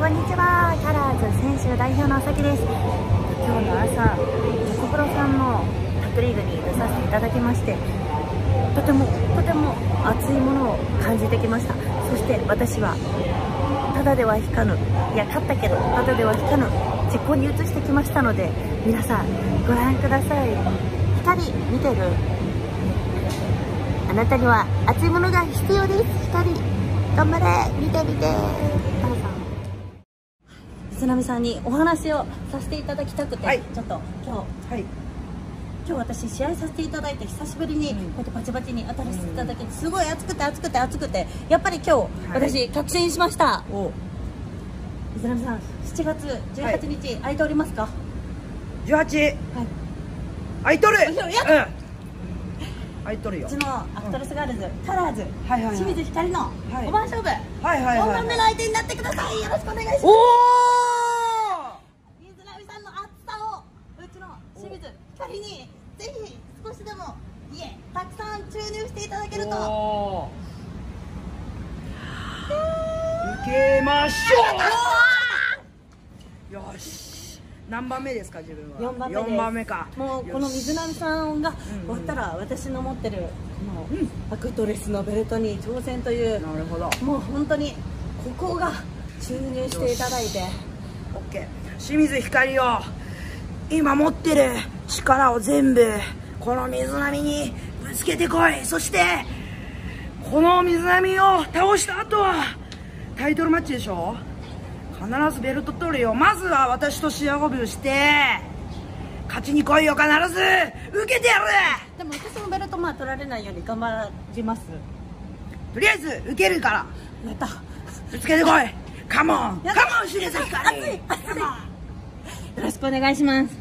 こんにちは。カラーズ選手代表のあさきです。今日の朝チョコプロさんのタップリーグに出させていただきましてとてもとても熱いものを感じてきました。そして私はただでは引かぬいや勝ったけどただでは引かぬ実行に移してきましたので皆さんご覧ください。光見てる。あなたには熱いものが必要です。光頑張れ。見て見て。どうぞ水波さんにお話をさせていただきたくて、はい、ちょっと今日、はい、今日私試合させていただいて久しぶりにこうやってバチバチに当たらせていただけてすごい熱くて熱くて熱くてやっぱり今日、はい、私確信しました。水波さん7月18日、はい、空いておりますか？18はい。空いとる。やっ 空いとるよ。うちのアクトレスガールズ、カラーズ、はいはい、清水ひかりの5番勝負、はいはい、4番目の相手になってください。よろしくお願いしますおお水波さんの熱さをうちの清水ひかりにぜひ少しでもいえたくさん注入していただけると。受けましょう。よし。何番目ですか自分は？4番目4番目か。もうこの水波さんが終わったら私の持ってるもうアクトレスのベルトに挑戦というなるほど。もう本当にここが注入していただいて。OK 清水ひかりを今持ってる。力を全部この水波にぶつけてこい。そしてこの水波を倒した後はタイトルマッチでしょ？必ずベルト取るよ。まずは私とシアゴビューして勝ちに来いよ必ず。受けてやる。でも私もベルトまあ取られないように頑張ります。とりあえず受けるから。やった。ぶつけてこい。カモン。カモンシリ崎かよろしくお願いします